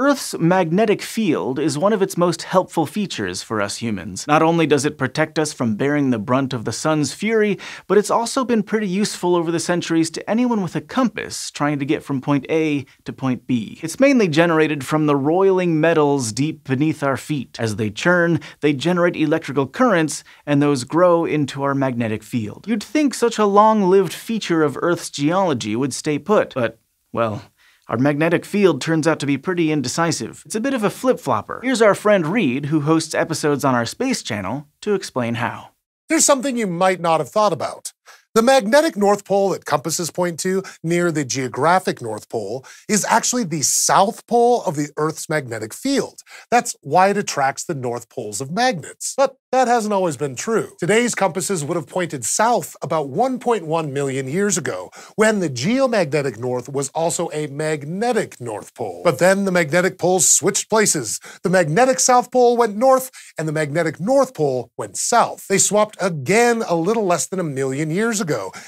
Earth's magnetic field is one of its most helpful features for us humans. Not only does it protect us from bearing the brunt of the sun's fury, but it's also been pretty useful over the centuries to anyone with a compass trying to get from point A to point B. It's mainly generated from the roiling metals deep beneath our feet. As they churn, they generate electrical currents, and those grow into our magnetic field. You'd think such a long lived feature of Earth's geology would stay put, but, well, our magnetic field turns out to be pretty indecisive. It's a bit of a flip flopper. Here's our friend Reid, who hosts episodes on our space channel, to explain how. Here's something you might not have thought about. The magnetic North Pole that compasses point to, near the geographic North Pole, is actually the south pole of the Earth's magnetic field. That's why it attracts the North Poles of magnets. But that hasn't always been true. Today's compasses would have pointed south about 1.1 million years ago, when the geomagnetic north was also a magnetic North Pole. But then the magnetic poles switched places. The magnetic South Pole went north, and the magnetic North Pole went south. They swapped again a little less than a million years ago,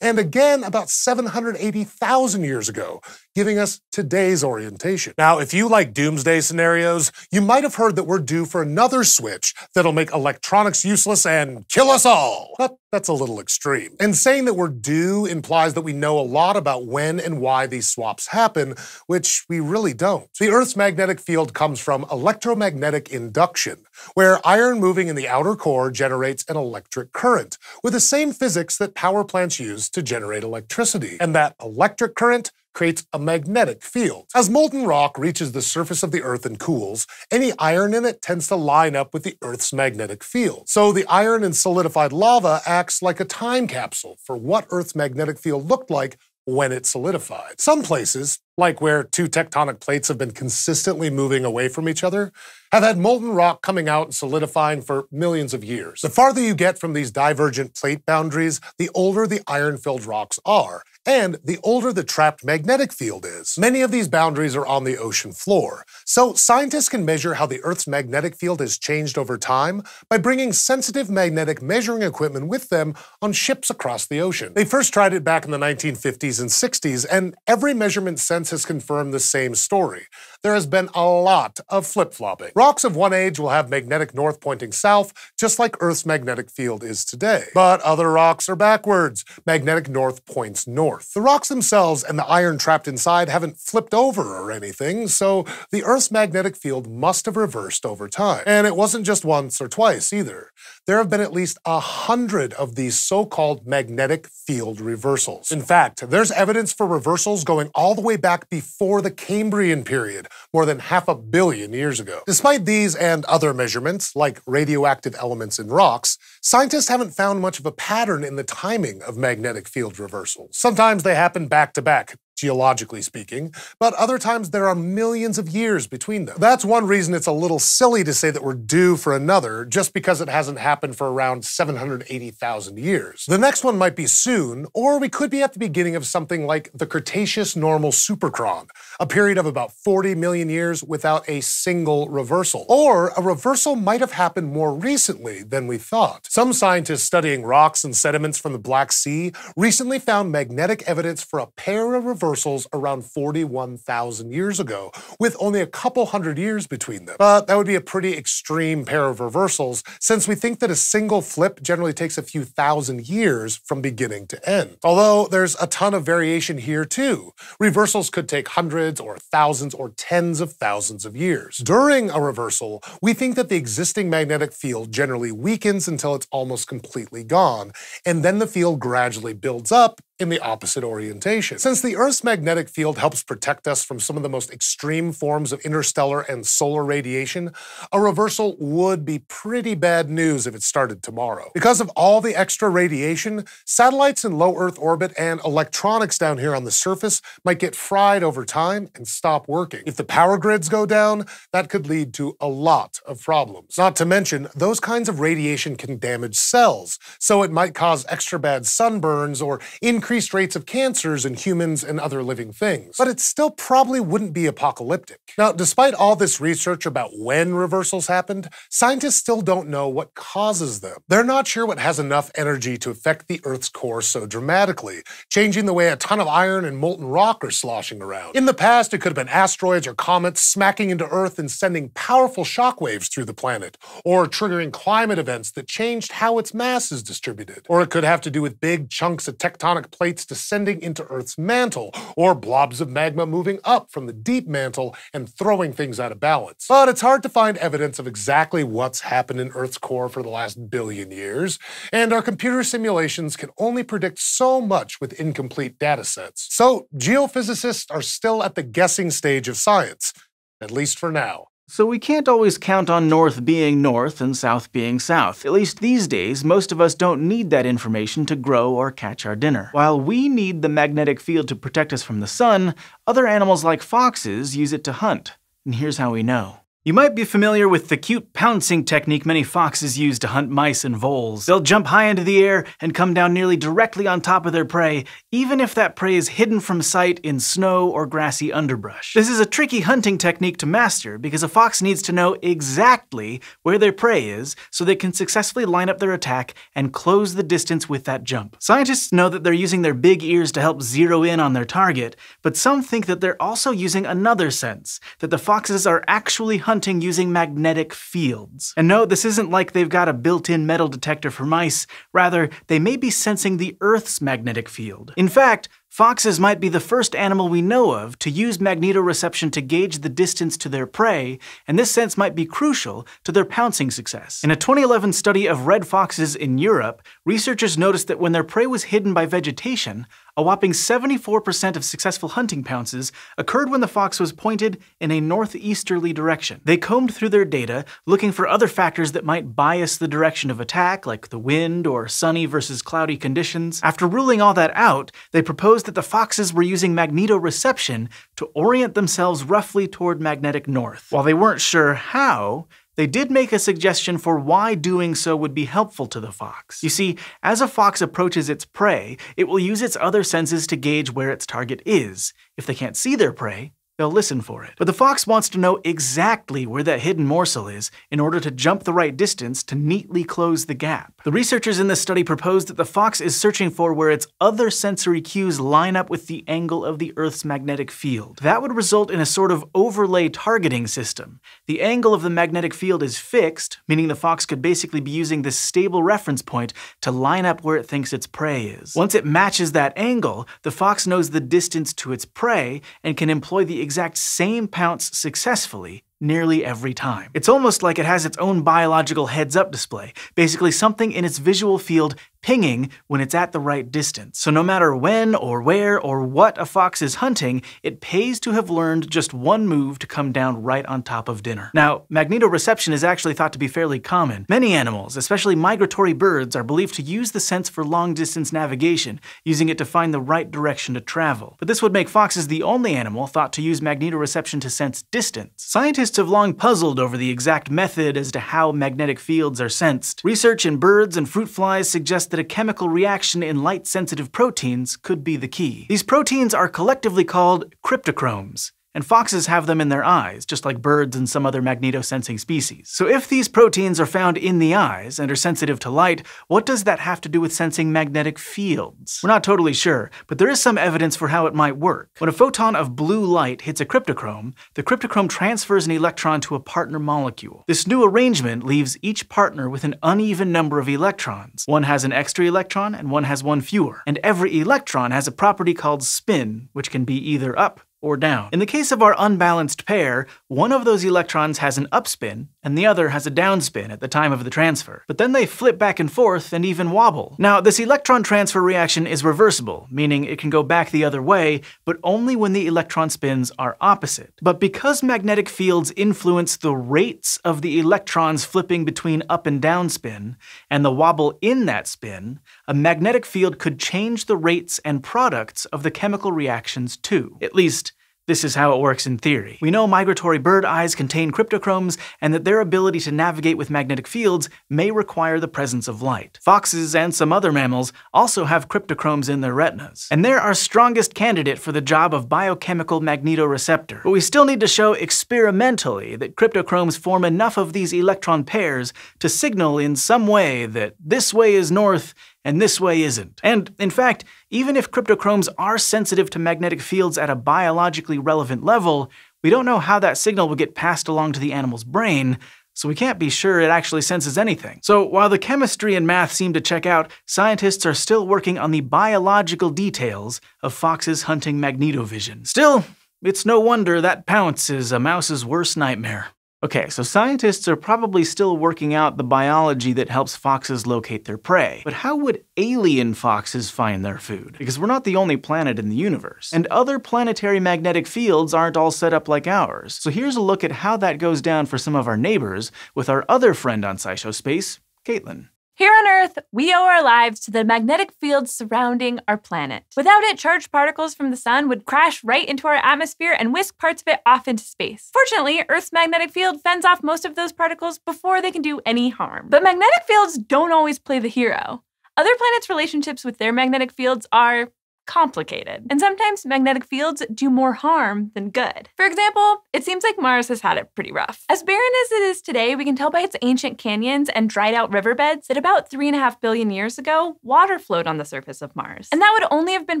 and again about 780,000 years ago, giving us today's orientation. Now, if you like doomsday scenarios, you might have heard that we're due for another switch that'll make electronics useless and kill us all. But that's a little extreme. And saying that we're due implies that we know a lot about when and why these swaps happen, which we really don't. The Earth's magnetic field comes from electromagnetic induction, where iron moving in the outer core generates an electric current, with the same physics that power plants use to generate electricity. And that electric current creates a magnetic field. As molten rock reaches the surface of the Earth and cools, any iron in it tends to line up with the Earth's magnetic field. So the iron in solidified lava acts like a time capsule for what Earth's magnetic field looked like when it solidified. Some places, like where two tectonic plates have been consistently moving away from each other, have had molten rock coming out and solidifying for millions of years. The farther you get from these divergent plate boundaries, the older the iron filled rocks are, and the older the trapped magnetic field is. Many of these boundaries are on the ocean floor, so scientists can measure how the Earth's magnetic field has changed over time by bringing sensitive magnetic measuring equipment with them on ships across the ocean. They first tried it back in the 1950s and 60s, and every measurement since has confirmed the same story. There has been a lot of flip flopping. Rocks of one age will have magnetic north pointing south, just like Earth's magnetic field is today. But other rocks are backwards. Magnetic north points north north. The rocks themselves and the iron trapped inside haven't flipped over or anything, so the Earth's magnetic field must have reversed over time. And it wasn't just once or twice either. There have been at least a hundred of these so-called magnetic field reversals. In fact, there's evidence for reversals going all the way back before the Cambrian period, more than half a billion years ago. Despite these and other measurements, like radioactive elements in rocks, scientists haven't found much of a pattern in the timing of magnetic field reversals. Sometimes Sometimes they happen back to back, geologically speaking, but other times there are millions of years between them. That's one reason it's a little silly to say that we're due for another just because it hasn't happened for around 780,000 years. The next one might be soon, or we could be at the beginning of something like the Cretaceous normal superchron, a period of about 40 million years without a single reversal. Or a reversal might have happened more recently than we thought. Some scientists studying rocks and sediments from the Black Sea recently found magnetic evidence for a pair of reversals reversals around 41,000 years ago, with only a couple hundred years between them. But that would be a pretty extreme pair of reversals, since we think that a single flip generally takes a few thousand years from beginning to end. Although there's a ton of variation here too. Reversals could take hundreds or thousands or tens of thousands of years. During a reversal, we think that the existing magnetic field generally weakens until it's almost completely gone, and then the field gradually builds up in the opposite orientation. Since the Earth's magnetic field helps protect us from some of the most extreme forms of interstellar and solar radiation, a reversal would be pretty bad news if it started tomorrow. Because of all the extra radiation, satellites in low Earth orbit and electronics down here on the surface might get fried over time and stop working. If the power grids go down, that could lead to a lot of problems. Not to mention, those kinds of radiation can damage cells, so it might cause extra bad sunburns or increase increased rates of cancers in humans and other living things. But it still probably wouldn't be apocalyptic. Now, despite all this research about when reversals happened, scientists still don't know what causes them. They're not sure what has enough energy to affect the Earth's core so dramatically, changing the way a ton of iron and molten rock are sloshing around. In the past, it could have been asteroids or comets smacking into Earth and sending powerful shockwaves through the planet, or triggering climate events that changed how its mass is distributed. Or it could have to do with big chunks of tectonic plates descending into Earth's mantle, or blobs of magma moving up from the deep mantle and throwing things out of balance. But it's hard to find evidence of exactly what's happened in Earth's core for the last billion years, and our computer simulations can only predict so much with incomplete data sets. So, geophysicists are still at the guessing stage of science, at least for now. So we can't always count on north being north and south being south. At least these days, most of us don't need that information to grow or catch our dinner. While we need the magnetic field to protect us from the sun, other animals like foxes use it to hunt. And here's how we know. You might be familiar with the cute pouncing technique many foxes use to hunt mice and voles. They'll jump high into the air and come down nearly directly on top of their prey, even if that prey is hidden from sight in snow or grassy underbrush. This is a tricky hunting technique to master because a fox needs to know exactly where their prey is so they can successfully line up their attack and close the distance with that jump. Scientists know that they're using their big ears to help zero in on their target, but some think that they're also using another sense, that the foxes are actually hunting using magnetic fields. And no, this isn't like they've got a built-in metal detector for mice, rather, they may be sensing the Earth's magnetic field. In fact, Foxes might be the first animal we know of to use magnetoreception to gauge the distance to their prey, and this sense might be crucial to their pouncing success. In a 2011 study of red foxes in Europe, researchers noticed that when their prey was hidden by vegetation, a whopping 74% of successful hunting pounces occurred when the fox was pointed in a northeasterly direction. They combed through their data, looking for other factors that might bias the direction of attack, like the wind or sunny versus cloudy conditions. After ruling all that out, they proposed that the foxes were using magnetoreception to orient themselves roughly toward magnetic north. While they weren't sure how, they did make a suggestion for why doing so would be helpful to the fox. You see, as a fox approaches its prey, it will use its other senses to gauge where its target is. If they can't see their prey, they'll listen for it. But the fox wants to know exactly where that hidden morsel is in order to jump the right distance to neatly close the gap. The researchers in this study proposed that the fox is searching for where its other sensory cues line up with the angle of the Earth's magnetic field. That would result in a sort of overlay targeting system. The angle of the magnetic field is fixed, meaning the fox could basically be using this stable reference point to line up where it thinks its prey is. Once it matches that angle, the fox knows the distance to its prey and can employ the exact same pounce successfully nearly every time. It's almost like it has its own biological heads-up display, basically something in its visual field pinging when it's at the right distance. So no matter when or where or what a fox is hunting, it pays to have learned just one move to come down right on top of dinner. Now, magnetoreception is actually thought to be fairly common. Many animals, especially migratory birds, are believed to use the sense for long-distance navigation, using it to find the right direction to travel. But this would make foxes the only animal thought to use magnetoreception to sense distance. Scientists have long puzzled over the exact method as to how magnetic fields are sensed. Research in birds and fruit flies suggests that a chemical reaction in light-sensitive proteins could be the key. These proteins are collectively called cryptochromes, and foxes have them in their eyes, just like birds and some other magnetosensing species. So if these proteins are found in the eyes and are sensitive to light, what does that have to do with sensing magnetic fields? We're not totally sure, but there is some evidence for how it might work. When a photon of blue light hits a cryptochrome, the cryptochrome transfers an electron to a partner molecule. This new arrangement leaves each partner with an uneven number of electrons. One has an extra electron and one has one fewer. And every electron has a property called spin, which can be either up or down. In the case of our unbalanced pair, one of those electrons has an upspin and the other has a downspin at the time of the transfer. But then they flip back and forth and even wobble. Now, this electron transfer reaction is reversible, meaning it can go back the other way, but only when the electron spins are opposite. But because magnetic fields influence the rates of the electrons flipping between up and down spin, and the wobble in that spin, a magnetic field could change the rates and products of the chemical reactions too. At least, This is how it works in theory. We know migratory bird eyes contain cryptochromes, and that their ability to navigate with magnetic fields may require the presence of light. Foxes and some other mammals also have cryptochromes in their retinas, and they're our strongest candidate for the job of biochemical magnetoreceptor. But we still need to show experimentally that cryptochromes form enough of these electron pairs to signal in some way that this way is north and this way isn't. And in fact, even if cryptochromes are sensitive to magnetic fields at a biologically relevant level, we don't know how that signal will get passed along to the animal's brain, so we can't be sure it actually senses anything. So while the chemistry and math seem to check out, scientists are still working on the biological details of foxes hunting magnetovision. Still, it's no wonder that pounce is a mouse's worst nightmare. Okay, so scientists are probably still working out the biology that helps foxes locate their prey. But how would alien foxes find their food? Because we're not the only planet in the universe. And other planetary magnetic fields aren't all set up like ours. So here's a look at how that goes down for some of our neighbors with our other friend on SciShow Space, Caitlin. Here on Earth, we owe our lives to the magnetic field surrounding our planet. Without it, charged particles from the sun would crash right into our atmosphere and whisk parts of it off into space. Fortunately, Earth's magnetic field fends off most of those particles before they can do any harm. But magnetic fields don't always play the hero. Other planets' relationships with their magnetic fields are complicated. And sometimes magnetic fields do more harm than good. For example, it seems like Mars has had it pretty rough. As barren as it is today, we can tell by its ancient canyons and dried out riverbeds that about 3.5 billion years ago, water flowed on the surface of Mars. And that would only have been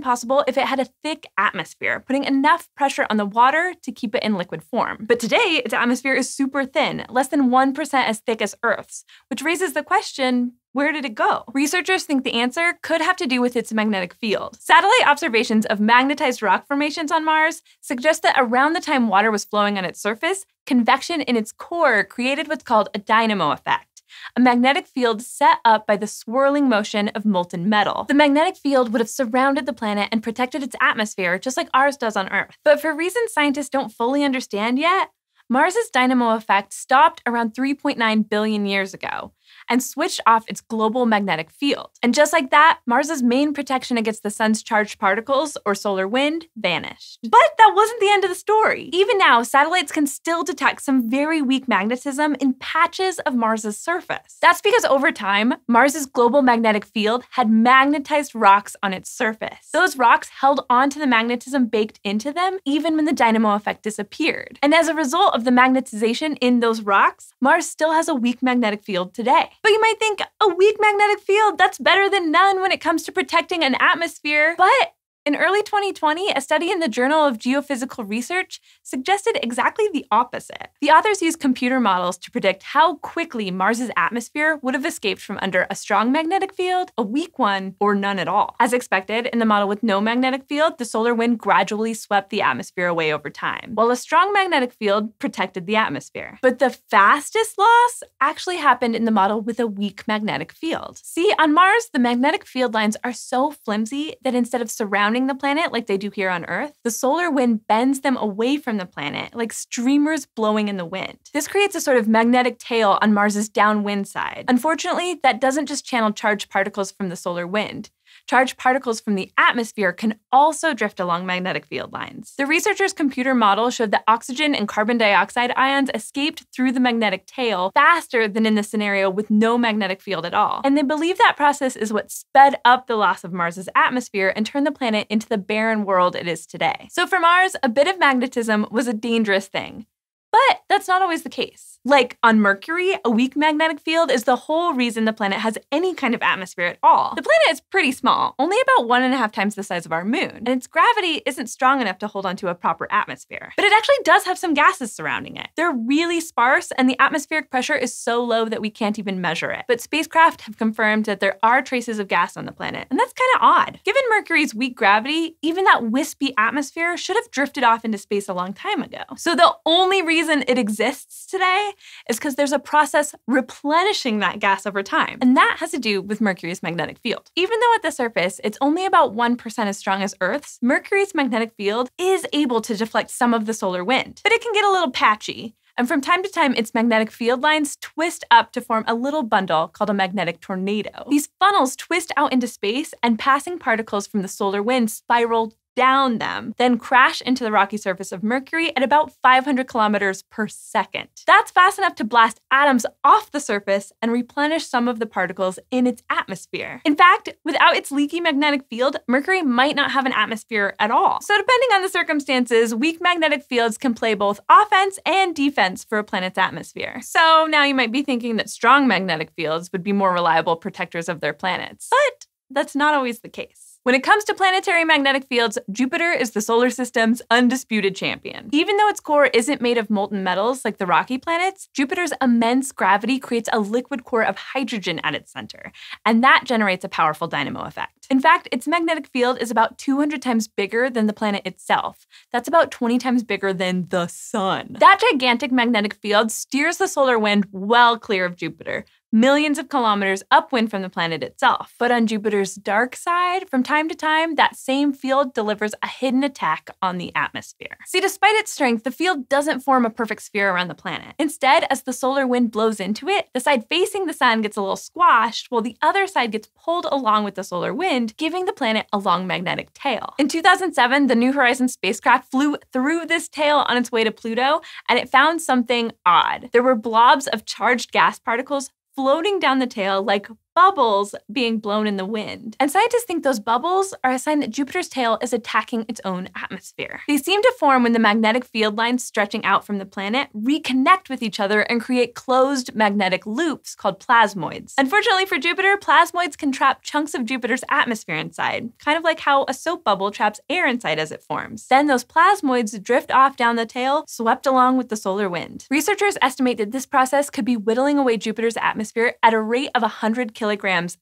possible if it had a thick atmosphere, putting enough pressure on the water to keep it in liquid form. But today, its atmosphere is super thin, less than 1% as thick as Earth's, which raises the question where did it go? Researchers think the answer could have to do with its magnetic field. Satellite observations of magnetized rock formations on Mars suggest that around the time water was flowing on its surface, convection in its core created what's called a dynamo effect, a magnetic field set up by the swirling motion of molten metal. The magnetic field would have surrounded the planet and protected its atmosphere just like ours does on Earth. But for reasons scientists don't fully understand yet, Mars's dynamo effect stopped around 3.9 billion years ago, and switched off its global magnetic field. And just like that, Mars's main protection against the sun's charged particles, or solar wind, vanished. But that wasn't the end of the story. Even now, satellites can still detect some very weak magnetism in patches of Mars's surface. That's because over time, Mars's global magnetic field had magnetized rocks on its surface. Those rocks held onto the magnetism baked into them even when the dynamo effect disappeared. And as a result of the magnetization in those rocks, Mars still has a weak magnetic field today. But you might think a weak magnetic field, that's better than none when it comes to protecting an atmosphere. But in early 2020, a study in the Journal of Geophysical Research suggested exactly the opposite. The authors used computer models to predict how quickly Mars's atmosphere would have escaped from under a strong magnetic field, a weak one, or none at all. As expected, in the model with no magnetic field, the solar wind gradually swept the atmosphere away over time, while a strong magnetic field protected the atmosphere. But the fastest loss actually happened in the model with a weak magnetic field. See, on Mars, the magnetic field lines are so flimsy that instead of surrounding surrounding the planet like they do here on Earth, the solar wind bends them away from the planet like streamers blowing in the wind. This creates a sort of magnetic tail on Mars's downwind side. Unfortunately, that doesn't just channel charged particles from the solar wind. Charged particles from the atmosphere can also drift along magnetic field lines. The researchers' computer model showed that oxygen and carbon dioxide ions escaped through the magnetic tail faster than in the scenario with no magnetic field at all. And they believe that process is what sped up the loss of Mars's atmosphere and turned the planet into the barren world it is today. So for Mars, a bit of magnetism was a dangerous thing. But that's not always the case. Like on Mercury, a weak magnetic field is the whole reason the planet has any kind of atmosphere at all. The planet is pretty small, only about one and a half times the size of our moon, and its gravity isn't strong enough to hold onto a proper atmosphere. But it actually does have some gases surrounding it. They're really sparse, and the atmospheric pressure is so low that we can't even measure it. But spacecraft have confirmed that there are traces of gas on the planet, and that's kind of odd. Given Mercury's weak gravity, even that wispy atmosphere should have drifted off into space a long time ago. So the only reason it exists today is because there's a process replenishing that gas over time. And that has to do with Mercury's magnetic field. Even though at the surface it's only about 1% as strong as Earth's, Mercury's magnetic field is able to deflect some of the solar wind. But it can get a little patchy. And from time to time, its magnetic field lines twist up to form a little bundle called a magnetic tornado. These funnels twist out into space, and passing particles from the solar wind spiral down them, then crash into the rocky surface of Mercury at about 500 kilometers per second. That's fast enough to blast atoms off the surface and replenish some of the particles in its atmosphere. In fact, without its leaky magnetic field, Mercury might not have an atmosphere at all. So, depending on the circumstances, weak magnetic fields can play both offense and defense for a planet's atmosphere. So, now you might be thinking that strong magnetic fields would be more reliable protectors of their planets. But that's not always the case. When it comes to planetary magnetic fields, Jupiter is the solar system's undisputed champion. Even though its core isn't made of molten metals like the rocky planets, Jupiter's immense gravity creates a liquid core of hydrogen at its center, and that generates a powerful dynamo effect. In fact, its magnetic field is about 200 times bigger than the planet itself. That's about 20 times bigger than the sun. That gigantic magnetic field steers the solar wind well clear of Jupiter, millions of kilometers upwind from the planet itself. But on Jupiter's dark side, from time to time, that same field delivers a hidden attack on the atmosphere. See, despite its strength, the field doesn't form a perfect sphere around the planet. Instead, as the solar wind blows into it, the side facing the sun gets a little squashed, while the other side gets pulled along with the solar wind, giving the planet a long magnetic tail. In 2007, the New Horizons spacecraft flew through this tail on its way to Pluto, and it found something odd. There were blobs of charged gas particles floating down the tail like bubbles being blown in the wind. And scientists think those bubbles are a sign that Jupiter's tail is attacking its own atmosphere. They seem to form when the magnetic field lines stretching out from the planet reconnect with each other and create closed magnetic loops called plasmoids. Unfortunately for Jupiter, plasmoids can trap chunks of Jupiter's atmosphere inside, kind of like how a soap bubble traps air inside as it forms. Then those plasmoids drift off down the tail, swept along with the solar wind. Researchers estimate that this process could be whittling away Jupiter's atmosphere at a rate of 100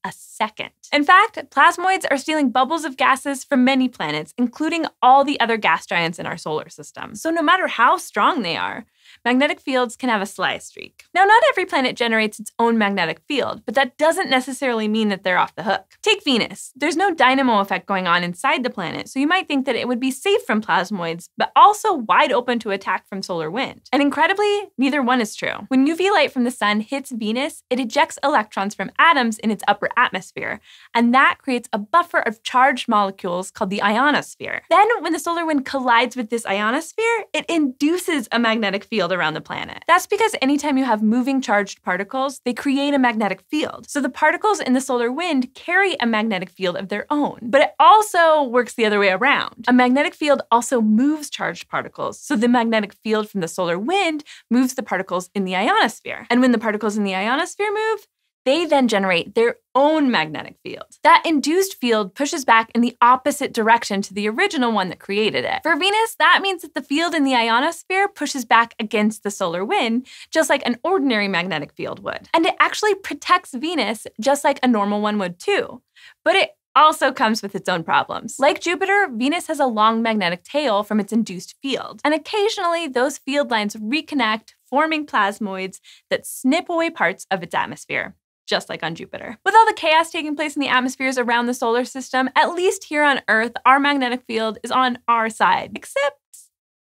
a second. In fact, plasmoids are stealing bubbles of gases from many planets, including all the other gas giants in our solar system. So, no matter how strong they are, magnetic fields can have a sly streak. Now, not every planet generates its own magnetic field, but that doesn't necessarily mean that they're off the hook. Take Venus. There's no dynamo effect going on inside the planet, so you might think that it would be safe from plasmoids, but also wide open to attack from solar wind. And incredibly, neither one is true. When UV light from the sun hits Venus, it ejects electrons from atoms in its upper atmosphere, and that creates a buffer of charged molecules called the ionosphere. Then, when the solar wind collides with this ionosphere, it induces a magnetic field field around the planet. That's because anytime you have moving charged particles, they create a magnetic field. So the particles in the solar wind carry a magnetic field of their own. But it also works the other way around. A magnetic field also moves charged particles. So the magnetic field from the solar wind moves the particles in the ionosphere. And when the particles in the ionosphere move, they then generate their own magnetic field. That induced field pushes back in the opposite direction to the original one that created it. For Venus, that means that the field in the ionosphere pushes back against the solar wind, just like an ordinary magnetic field would. And it actually protects Venus just like a normal one would too. But it also comes with its own problems. Like Jupiter, Venus has a long magnetic tail from its induced field, and occasionally those field lines reconnect, forming plasmoids that snip away parts of its atmosphere just like on Jupiter. With all the chaos taking place in the atmospheres around the solar system, at least here on Earth, our magnetic field is on our side, except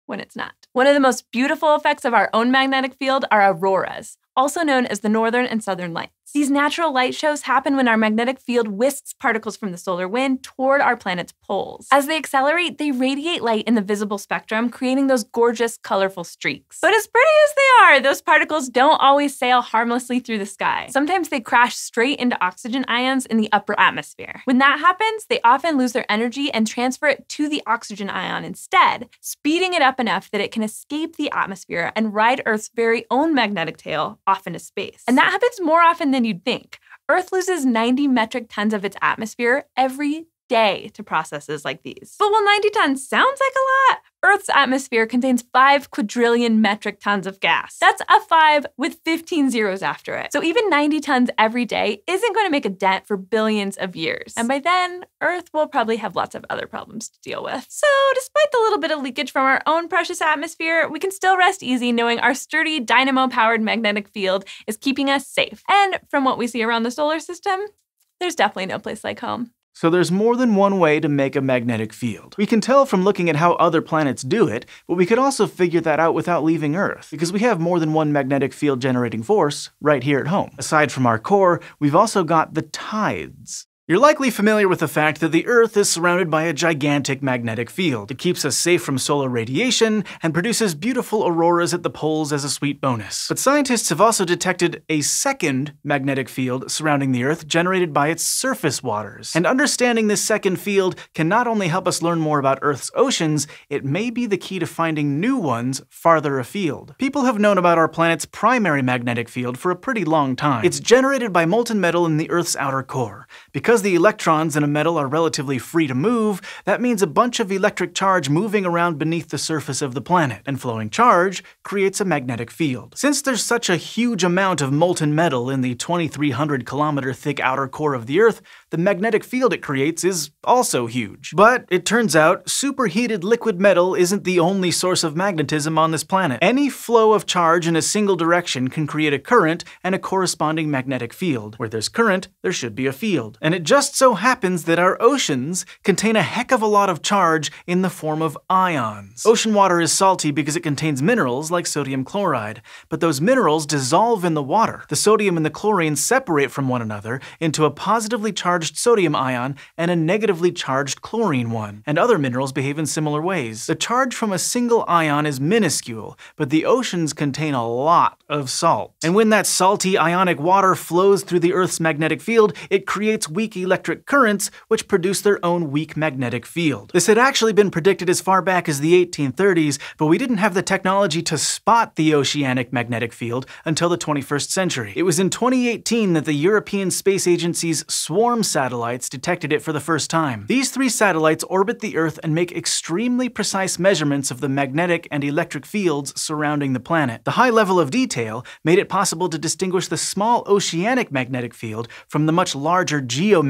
when it's not. One of the most beautiful effects of our own magnetic field are auroras, also known as the northern and southern lights. These natural light shows happen when our magnetic field whisks particles from the solar wind toward our planet's poles. As they accelerate, they radiate light in the visible spectrum, creating those gorgeous, colorful streaks. But as pretty as they are, those particles don't always sail harmlessly through the sky. Sometimes they crash straight into oxygen ions in the upper atmosphere. When that happens, they often lose their energy and transfer it to the oxygen ion instead, speeding it up enough that it can escape the atmosphere and ride Earth's very own magnetic tail off into space. And that happens more often than you'd think. Earth loses 90 metric tons of its atmosphere every day to processes like these. But while 90 tons sounds like a lot, Earth's atmosphere contains 5 quadrillion metric tons of gas. That's a 5 with 15 zeros after it. So even 90 tons every day isn't going to make a dent for billions of years. And by then, Earth will probably have lots of other problems to deal with. So despite the little bit of leakage from our own precious atmosphere, we can still rest easy knowing our sturdy dynamo-powered magnetic field is keeping us safe. And from what we see around the solar system, there's definitely no place like home. So there's more than one way to make a magnetic field. We can tell from looking at how other planets do it, but we could also figure that out without leaving Earth, because we have more than one magnetic field generating force right here at home. Aside from our core, we've also got the tides. You're likely familiar with the fact that the Earth is surrounded by a gigantic magnetic field. It keeps us safe from solar radiation and produces beautiful auroras at the poles as a sweet bonus. But scientists have also detected a second magnetic field surrounding the Earth generated by its surface waters. And understanding this second field can not only help us learn more about Earth's oceans, it may be the key to finding new ones farther afield. People have known about our planet's primary magnetic field for a pretty long time. It's generated by molten metal in the Earth's outer core. Because because the electrons in a metal are relatively free to move, that means a bunch of electric charge moving around beneath the surface of the planet, and flowing charge creates a magnetic field. Since there's such a huge amount of molten metal in the 2300 kilometer thick outer core of the Earth, the magnetic field it creates is also huge. But it turns out, superheated liquid metal isn't the only source of magnetism on this planet. Any flow of charge in a single direction can create a current and a corresponding magnetic field. Where there's current, there should be a field. And it just so happens that our oceans contain a heck of a lot of charge in the form of ions. Ocean water is salty because it contains minerals like sodium chloride, but those minerals dissolve in the water. The sodium and the chlorine separate from one another into a positively charged charged sodium ion and a negatively charged chlorine one, and other minerals behave in similar ways. The charge from a single ion is minuscule, but the oceans contain a lot of salt. And when that salty ionic water flows through the Earth's magnetic field, it creates weak electric currents, which produce their own weak magnetic field. This had actually been predicted as far back as the 1830s, but we didn't have the technology to spot the oceanic magnetic field until the 21st century. It was in 2018 that the European Space Agency's Swarm satellites detected it for the first time. These three satellites orbit the Earth and make extremely precise measurements of the magnetic and electric fields surrounding the planet. The high level of detail made it possible to distinguish the small oceanic magnetic field from the much larger geomagnetic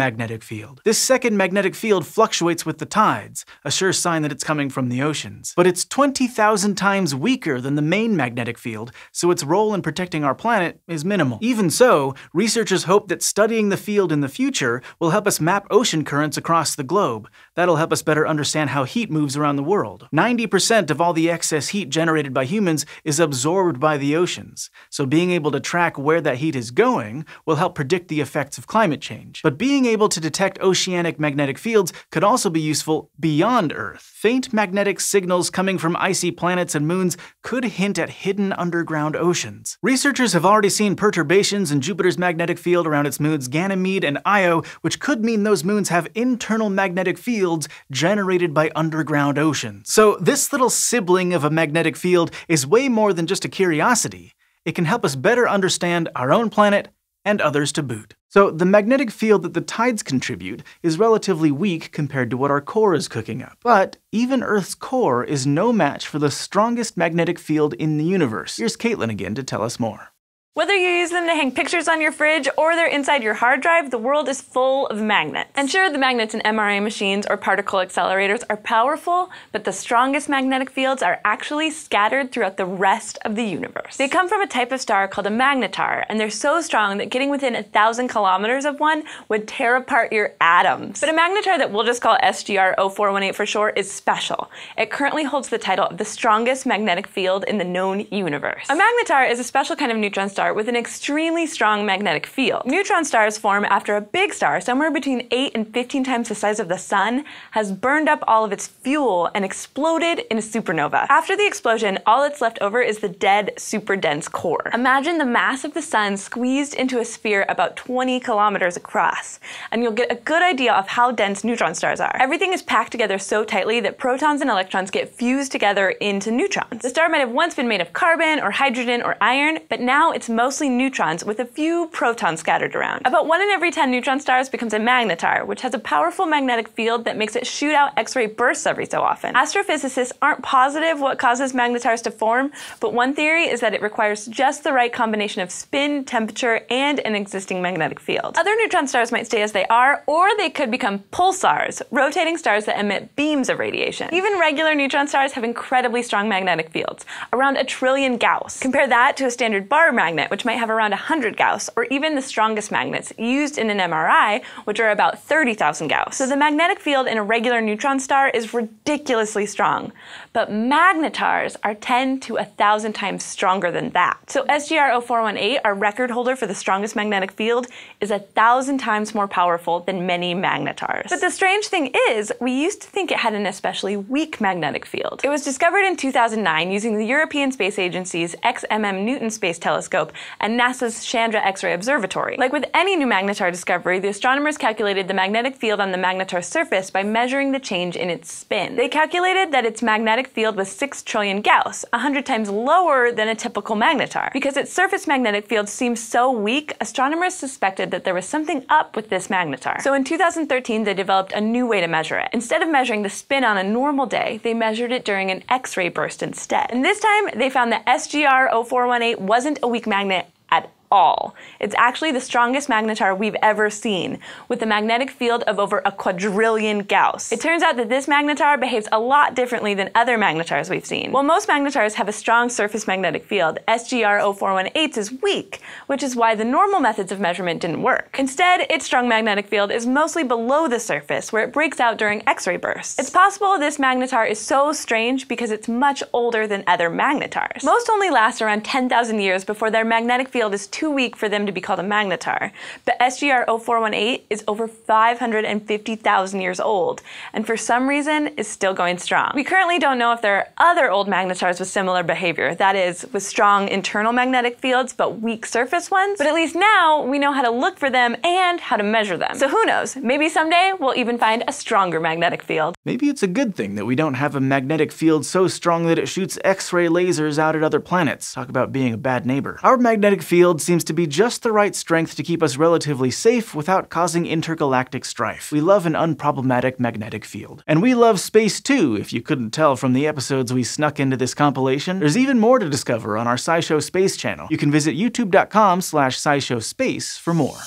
field. This second magnetic field fluctuates with the tides, a sure sign that it's coming from the oceans. But it's 20,000 times weaker than the main magnetic field, so its role in protecting our planet is minimal. Even so, researchers hope that studying the field in the future will help us map ocean currents across the globe. That'll help us better understand how heat moves around the world. 90% of all the excess heat generated by humans is absorbed by the oceans, so being able to track where that heat is going will help predict the effects of climate change. But being able to detect oceanic magnetic fields could also be useful beyond Earth. Faint magnetic signals coming from icy planets and moons could hint at hidden underground oceans. Researchers have already seen perturbations in Jupiter's magnetic field around its moons Ganymede and Io, which could mean those moons have internal magnetic fields generated by underground oceans. So this little sibling of a magnetic field is way more than just a curiosity. It can help us better understand our own planet and others to boot. So the magnetic field that the tides contribute is relatively weak compared to what our core is cooking up. But even Earth's core is no match for the strongest magnetic field in the universe. Here's Caitlin again to tell us more. Whether you use them to hang pictures on your fridge or they're inside your hard drive, the world is full of magnets. And sure, the magnets in MRI machines or particle accelerators are powerful, but the strongest magnetic fields are actually scattered throughout the rest of the universe. They come from a type of star called a magnetar, and they're so strong that getting within a thousand kilometers of one would tear apart your atoms. But a magnetar that we'll just call SGR 0418 for short is special. It currently holds the title of the strongest magnetic field in the known universe. A magnetar is a special kind of neutron star with an extremely strong magnetic field. Neutron stars form after a big star, somewhere between 8 and 15 times the size of the Sun, has burned up all of its fuel and exploded in a supernova. After the explosion, all that's left over is the dead, super dense core. Imagine the mass of the Sun squeezed into a sphere about 20 kilometers across, and you'll get a good idea of how dense neutron stars are. Everything is packed together so tightly that protons and electrons get fused together into neutrons. The star might have once been made of carbon or hydrogen or iron, but now it's mostly neutrons with a few protons scattered around. About 1 in every 10 neutron stars becomes a magnetar, which has a powerful magnetic field that makes it shoot out X-ray bursts every so often. Astrophysicists aren't positive what causes magnetars to form, but one theory is that it requires just the right combination of spin, temperature, and an existing magnetic field. Other neutron stars might stay as they are, or they could become pulsars, rotating stars that emit beams of radiation. Even regular neutron stars have incredibly strong magnetic fields, around a trillion Gauss. Compare that to a standard bar magnet magnet, which might have around 100 Gauss, or even the strongest magnets used in an MRI, which are about 30,000 Gauss. So the magnetic field in a regular neutron star is ridiculously strong. But magnetars are 10 to 1,000 times stronger than that. So SGR 0418, our record holder for the strongest magnetic field, is a thousand times more powerful than many magnetars. But the strange thing is, we used to think it had an especially weak magnetic field. It was discovered in 2009 using the European Space Agency's XMM Newton Space Telescope and NASA's Chandra X-ray Observatory. Like with any new magnetar discovery, the astronomers calculated the magnetic field on the magnetar's surface by measuring the change in its spin. They calculated that its magnetic field was 6 trillion Gauss, 100 times lower than a typical magnetar. Because its surface magnetic field seems so weak, astronomers suspected that there was something up with this magnetar. So in 2013, they developed a new way to measure it. Instead of measuring the spin on a normal day, they measured it during an X-ray burst instead. And this time, they found that SGR 0418 wasn't a weak magnet at all. It's actually the strongest magnetar we've ever seen, with a magnetic field of over a quadrillion Gauss. It turns out that this magnetar behaves a lot differently than other magnetars we've seen. While most magnetars have a strong surface magnetic field, SGR 0418's is weak, which is why the normal methods of measurement didn't work. Instead, its strong magnetic field is mostly below the surface, where it breaks out during X-ray bursts. It's possible this magnetar is so strange because it's much older than other magnetars. Most only last around 10,000 years before their magnetic field is too too weak for them to be called a magnetar. But SGR 0418 is over 550,000 years old, and for some reason is still going strong. We currently don't know if there are other old magnetars with similar behavior, that is, with strong internal magnetic fields but weak surface ones. But at least now we know how to look for them and how to measure them. So who knows? Maybe someday we'll even find a stronger magnetic field. Maybe it's a good thing that we don't have a magnetic field so strong that it shoots X ray lasers out at other planets. Talk about being a bad neighbor. Our magnetic field seems seems to be just the right strength to keep us relatively safe without causing intergalactic strife. We love an unproblematic magnetic field. And we love space too, if you couldn't tell from the episodes we snuck into this compilation. There's even more to discover on our SciShow Space channel. You can visit youtube.com slash SciShowSpace for more.